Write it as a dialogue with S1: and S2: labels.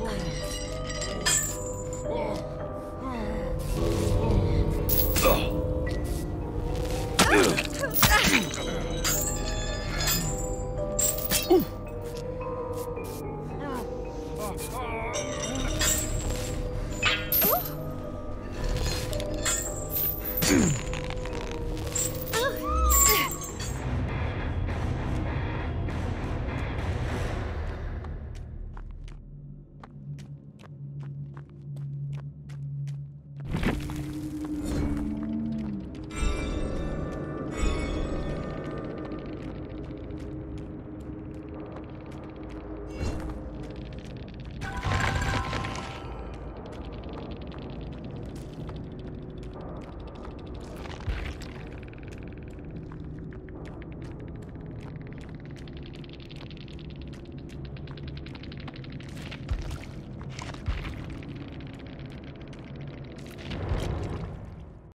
S1: Oh. Dude.